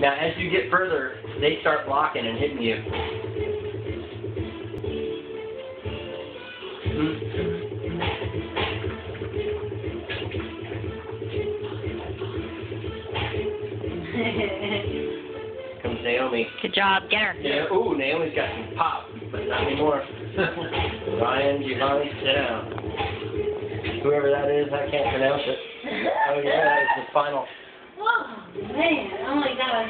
Now, as you get further, they start blocking and hitting you. Hmm. Comes Naomi. Good job. Get her. Yeah. Ooh, Naomi's got some pop, but not anymore. Ryan Giovanni, sit down. Whoever that is, I can't pronounce it. Oh yeah, that is the final. Whoa, man. Oh, my God.